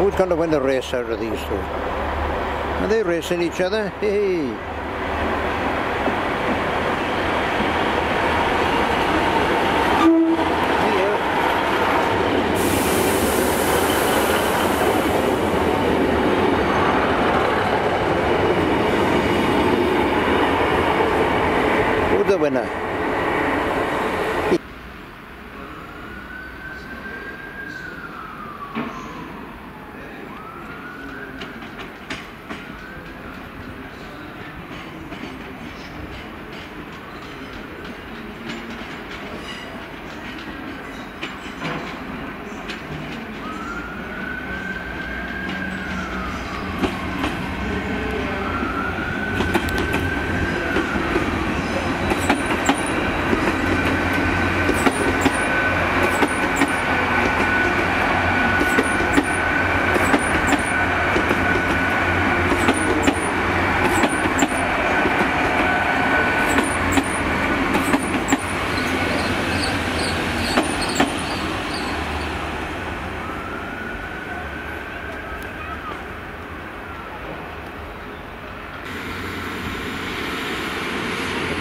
Who's going to win the race out of these two? Are they racing each other? Hey. Who's the winner?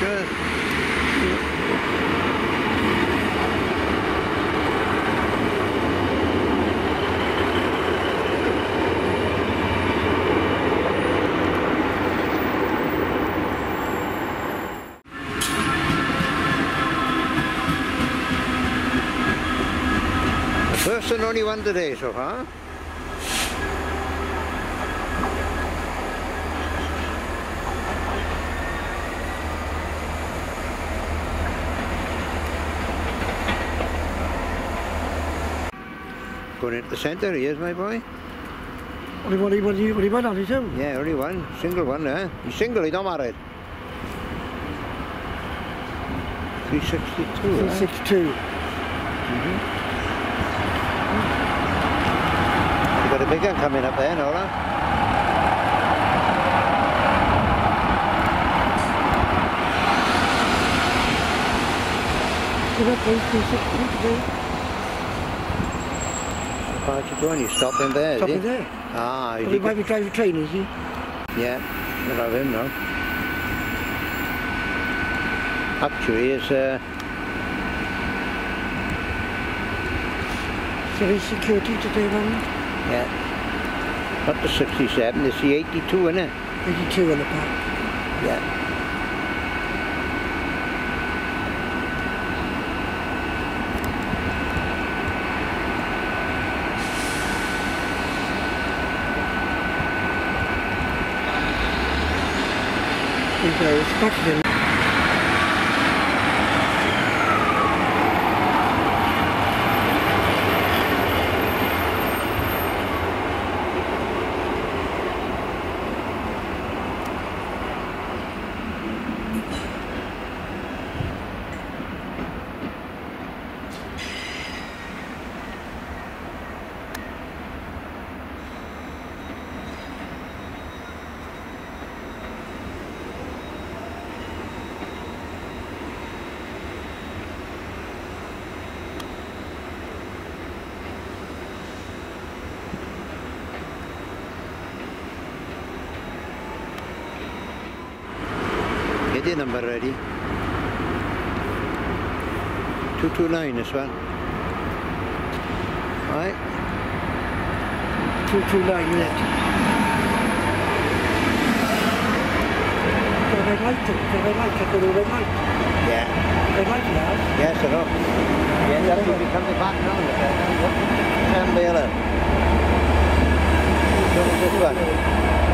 Good. First and only one today so far. Going into the centre, he is my boy. Only one, he, only, only one on his own. Yeah, only one. Single one, eh? He's single, he don't married. 362, eh? 362. You got a big one coming up there, Nora. Give up 362. Why you going? You stopping there, is Stop he? it there. Ah, is Well, he might be driving the train, is he? Yeah, we'll have him now. Actually, is uh, So his security today, man. yeah, not the 67, it's the 82, isn't it? 82 in the back. Yeah. He's very respected. Get your number ready. 229 this one. Right? 229 yet. Got a red light, got a red light, got a red light. Yeah. Red light now. Yes, I know. Yeah, that will be coming back now. Sam Baylor. This one.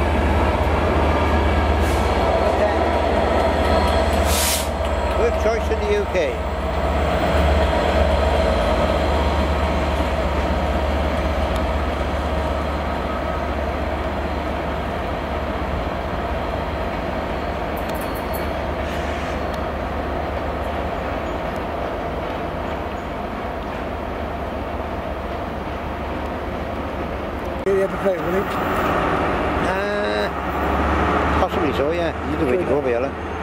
Choice in the UK. Play it, will he? Uh, possibly so, yeah. You the way to go, Baylor.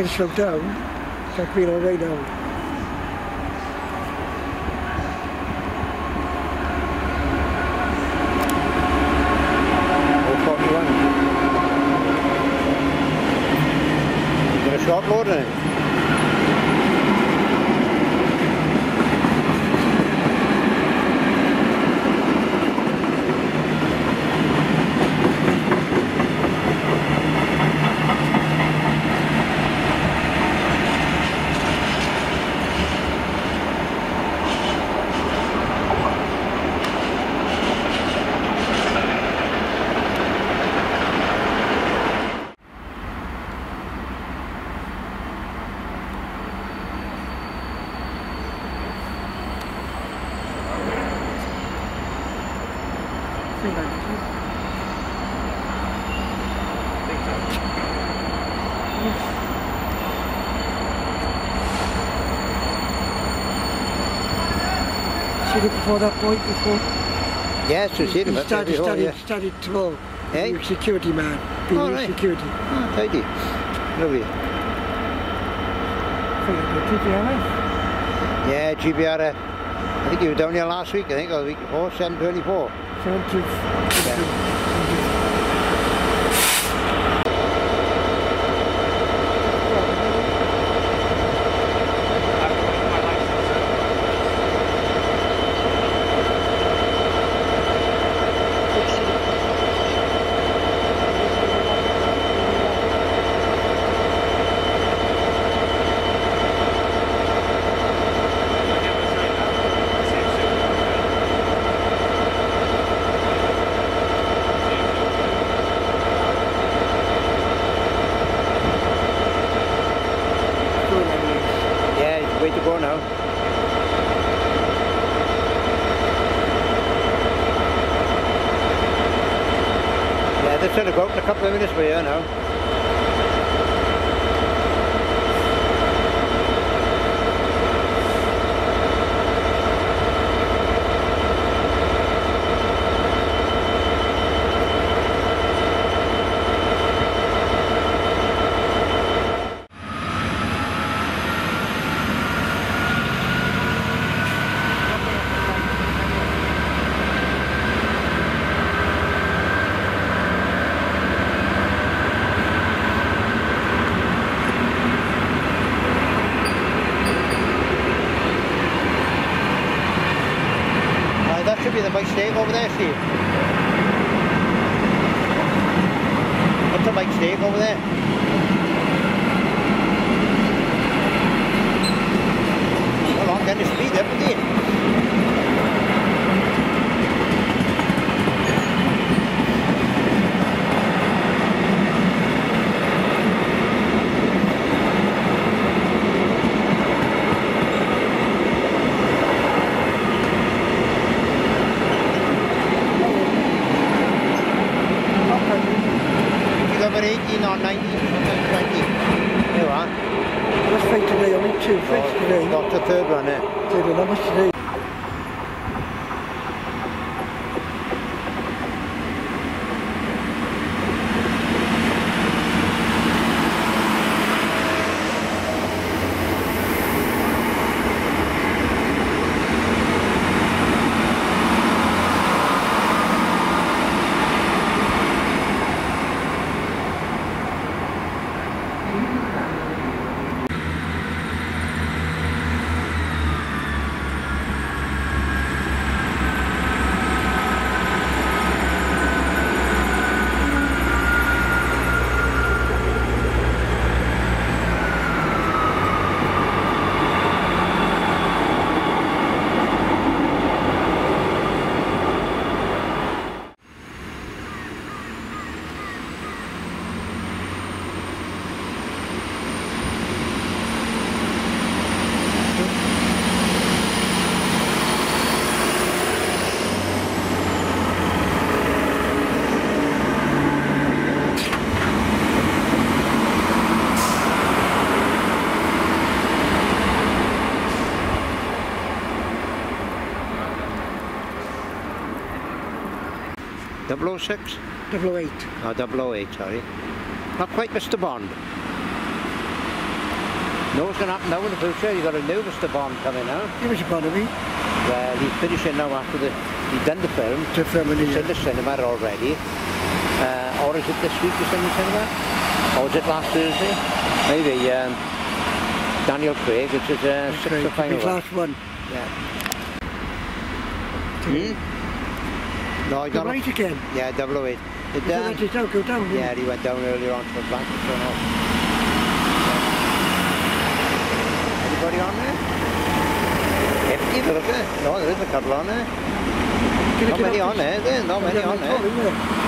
Can slow down. Me all the way down. Oh, 41. You got a short load in it? think I It before that point before? Yes, to see them. He started, before, started, yeah. started tomorrow. Eh? Security man. Being Oh, right. security. Ah, tidy. Lovely. Yeah, GBR. uh, I think you were down here last week, I think, or the week before, 724. 70, Yeah, way to go now. Yeah, they're trying go out in a couple of minutes for you now. Should big over there, Steve. What's the big steak over there? 006? Double eight. Oh, 008, sorry. Not quite Mr. Bond. Know what's going to happen now in the future? You've got a new Mr. Bond coming out. Give us a me. Well, he's finishing now after the... He's done the film. To film It's the in the cinema already. Uh, or is it this week it's in the cinema? Or was it last Thursday? Maybe. Um, Daniel Craig, which is uh, sixth final last one. Yeah. Hmm? No, Go got right again. Yeah, 008. It, He said uh, that just don't go down. yeah, he? went down earlier on to the back. So no. Anybody on there? Empty, look at. No, there is a couple on there. I Not many on there, there? Not many on there.